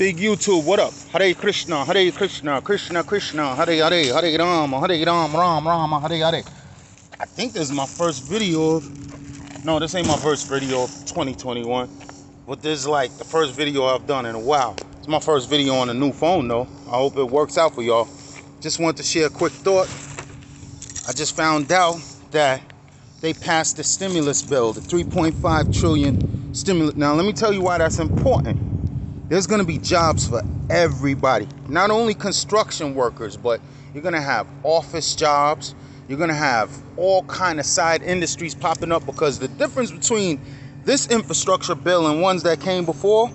Big YouTube, what up? Hare Krishna, Hare Krishna, Krishna Krishna, Hare Hare, Hare Rama, Hare Rama, Ram Rama, Hare Hare. I think this is my first video no, this ain't my first video of 2021. But this is like the first video I've done in a while. It's my first video on a new phone though. I hope it works out for y'all. Just want to share a quick thought. I just found out that they passed the stimulus bill, the 3.5 trillion stimulus. Now, let me tell you why that's important there's going to be jobs for everybody. Not only construction workers but you're going to have office jobs. You're going to have all kind of side industries popping up because the difference between this infrastructure bill and ones that came before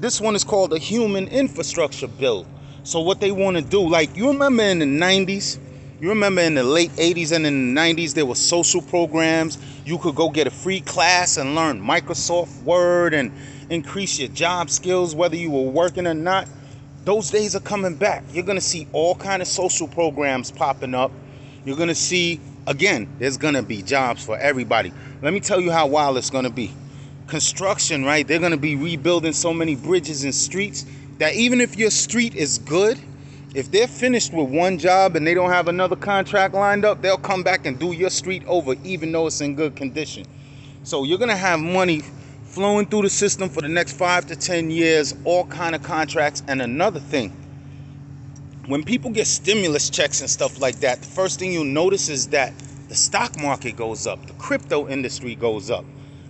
this one is called a human infrastructure bill. So what they want to do like you remember in the 90s you remember in the late 80s and in the 90s there were social programs. You could go get a free class and learn microsoft word and increase your job skills, whether you were working or not. Those days are coming back. You're gonna see all kind of social programs popping up. You're gonna see again. There's gonna be jobs for everybody. Let me tell you how wild it's gonna be. Construction, right? They're gonna be rebuilding so many bridges and streets that even if your street is good, if they're finished with one job and they don't have another contract lined up, they'll come back and do your street over, even though it's in good condition. So you're gonna have money flowing through the system for the next five to ten years, all kind of contracts. And another thing, when people get stimulus checks and stuff like that, the first thing you'll notice is that the stock market goes up, the crypto industry goes up.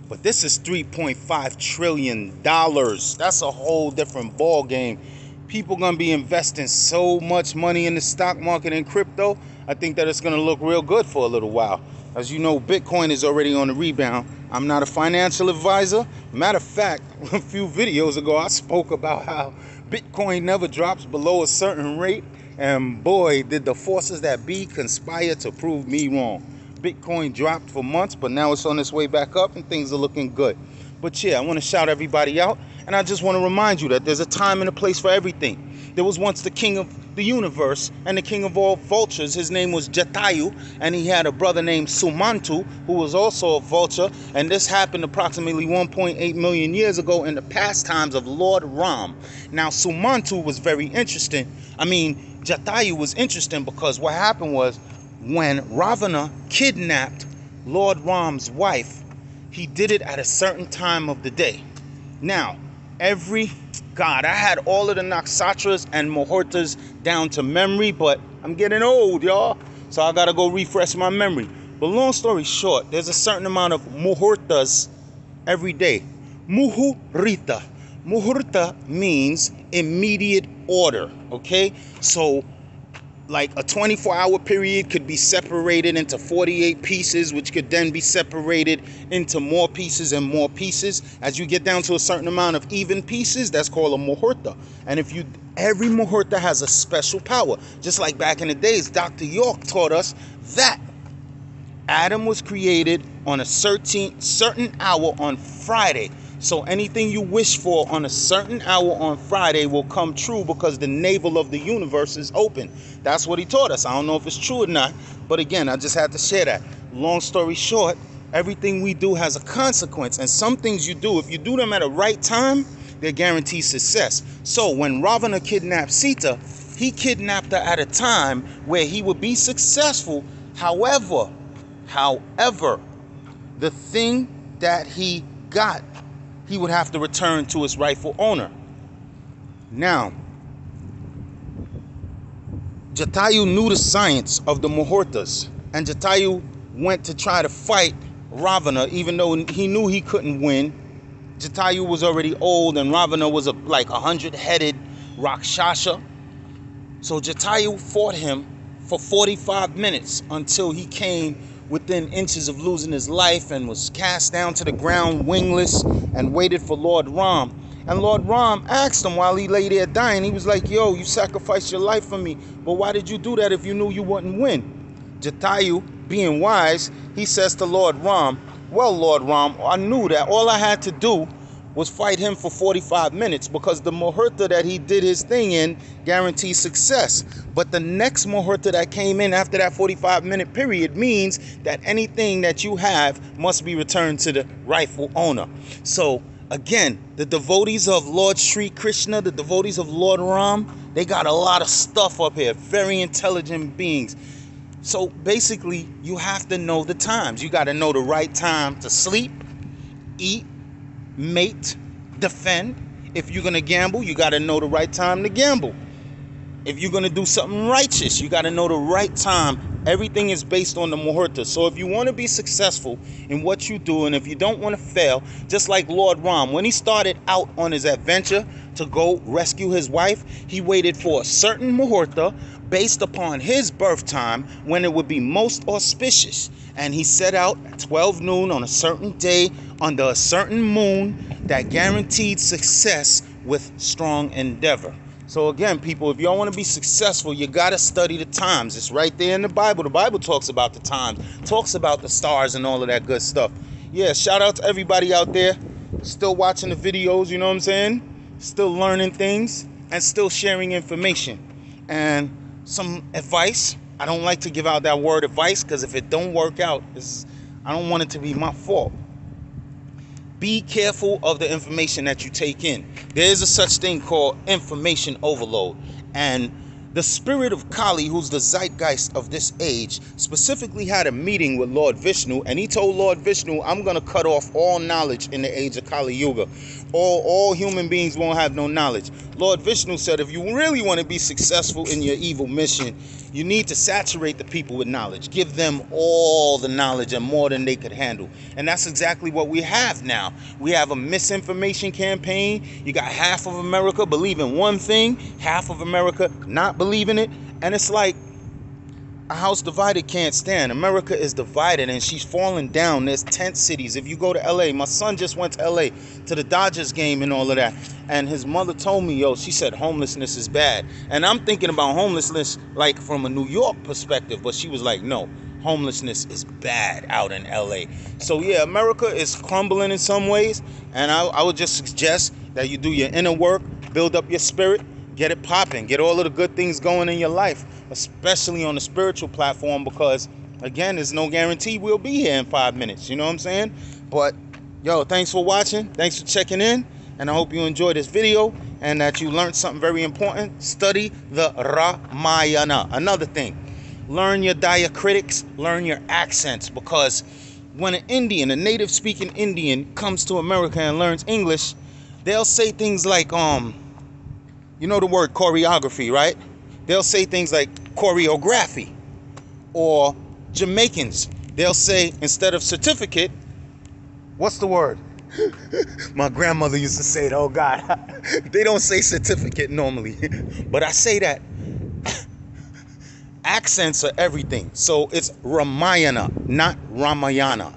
But this is 3.5 trillion dollars. That's a whole different ball game. People gonna be investing so much money in the stock market and crypto. I think that it's gonna look real good for a little while. As you know, Bitcoin is already on the rebound. I'm not a financial advisor. Matter of fact, a few videos ago, I spoke about how Bitcoin never drops below a certain rate. And boy, did the forces that be conspire to prove me wrong. Bitcoin dropped for months, but now it's on its way back up and things are looking good. But yeah, I want to shout everybody out. And I just want to remind you that there's a time and a place for everything. There was once the king of the universe and the king of all vultures. His name was Jatayu, and he had a brother named Sumantu, who was also a vulture. And this happened approximately 1.8 million years ago in the pastimes of Lord Ram. Now, Sumantu was very interesting. I mean, Jatayu was interesting because what happened was when Ravana kidnapped Lord Ram's wife, he did it at a certain time of the day. Now, every God. I had all of the nakshatras and muhurtas down to memory, but I'm getting old, y'all. So I gotta go refresh my memory. But long story short, there's a certain amount of muhurtas every day. Muhurita. Muhurta means immediate order. Okay? So like a 24 hour period could be separated into 48 pieces, which could then be separated into more pieces and more pieces. As you get down to a certain amount of even pieces, that's called a muhurta. And if you, every muhurta has a special power. Just like back in the days, Dr. York taught us that Adam was created on a certain certain hour on Friday. So anything you wish for on a certain hour on Friday will come true because the navel of the universe is open. That's what he taught us. I don't know if it's true or not, but again, I just had to share that. Long story short, everything we do has a consequence, and some things you do, if you do them at a right time, they're guaranteed success. So when Ravana kidnapped Sita, he kidnapped her at a time where he would be successful. However, however, the thing that he got he would have to return to his rightful owner. Now, Jatayu knew the science of the Muhurtas, and Jatayu went to try to fight Ravana, even though he knew he couldn't win. Jatayu was already old, and Ravana was a, like a hundred-headed Rakshasa. So Jatayu fought him for 45 minutes until he came within inches of losing his life and was cast down to the ground wingless and waited for Lord Ram. And Lord Ram asked him while he lay there dying, he was like, Yo, you sacrificed your life for me, but why did you do that if you knew you wouldn't win? Jatayu, being wise, he says to Lord Ram, Well, Lord Ram, I knew that all I had to do was fight him for 45 minutes because the muhurta that he did his thing in guarantees success. But the next muhurta that came in after that 45 minute period means that anything that you have must be returned to the rightful owner. So again, the devotees of Lord Sri Krishna, the devotees of Lord Ram, they got a lot of stuff up here. Very intelligent beings. So basically, you have to know the times. You got to know the right time to sleep, eat, mate, defend. If you're going to gamble, you got to know the right time to gamble. If you're going to do something righteous, you got to know the right time Everything is based on the muhurta. So if you want to be successful in what you do, and if you don't want to fail, just like Lord Ram, when he started out on his adventure to go rescue his wife, he waited for a certain muhurta based upon his birth time when it would be most auspicious. And he set out at 12 noon on a certain day under a certain moon that guaranteed success with strong endeavor. So again, people, if y'all want to be successful, you got to study the times. It's right there in the Bible. The Bible talks about the times, talks about the stars and all of that good stuff. Yeah, shout out to everybody out there still watching the videos, you know what I'm saying? Still learning things and still sharing information. And some advice. I don't like to give out that word advice because if it don't work out, I don't want it to be my fault be careful of the information that you take in. There is a such thing called information overload. And the spirit of Kali, who's the zeitgeist of this age, specifically had a meeting with Lord Vishnu, and he told Lord Vishnu, I'm going to cut off all knowledge in the age of Kali Yuga. All, all human beings won't have no knowledge. Lord Vishnu said, if you really want to be successful in your evil mission, you need to saturate the people with knowledge. Give them all the knowledge and more than they could handle. And that's exactly what we have now. We have a misinformation campaign. You got half of America believing one thing, half of America not believing it. And it's like a house divided can't stand. America is divided and she's falling down. There's tent cities. If you go to LA, my son just went to LA to the Dodgers game and all of that. And his mother told me, yo, she said homelessness is bad. And I'm thinking about homelessness like from a New York perspective, but she was like, no, homelessness is bad out in LA. So yeah, America is crumbling in some ways. And I, I would just suggest that you do your inner work, build up your spirit, get it popping, get all of the good things going in your life especially on the spiritual platform, because again, there's no guarantee we'll be here in five minutes. You know what I'm saying? But yo, thanks for watching. Thanks for checking in. And I hope you enjoyed this video and that you learned something very important. Study the Ramayana. Another thing, learn your diacritics, learn your accents, because when an Indian, a native speaking Indian, comes to America and learns English, they'll say things like, um, you know the word choreography, right? they'll say things like choreography or Jamaicans. They'll say instead of certificate, what's the word? My grandmother used to say it, oh God. they don't say certificate normally. but I say that accents are everything. So it's Ramayana, not Ramayana.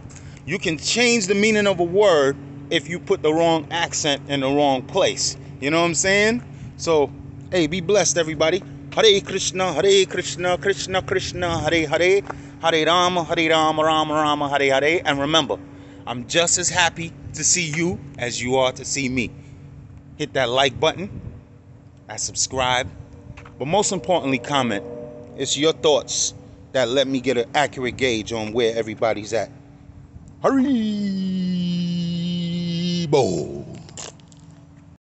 You can change the meaning of a word if you put the wrong accent in the wrong place. You know what I'm saying? So, hey, be blessed, everybody. Hare Krishna, Hare Krishna, Krishna Krishna, Hare Hare, Hare Rama, Hare Rama, Rama Rama, Hare Hare. And remember, I'm just as happy to see you as you are to see me. Hit that like button, I subscribe, but most importantly, comment. It's your thoughts that let me get an accurate gauge on where everybody's at. Hurry.